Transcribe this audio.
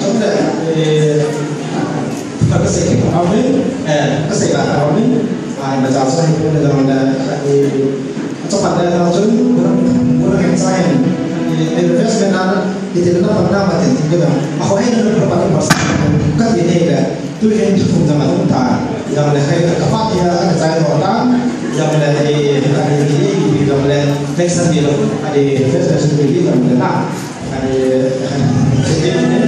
chống lại các cái sự kiện của mình các sự kiện của mình ai mà chào sai cũng là rằng là trong phần này nó chúng muốn muốn hiện sai investment đó thì thì nó phần nào mà tiền cái được mà họ hay nó phải bắt bắt các cái này là tôi hiện thực cũng rằng là chúng ta rằng là hay các phát hiện cái sai đó đó rằng là thì cái gì thì rằng là flexible ada flexibility rằng là ada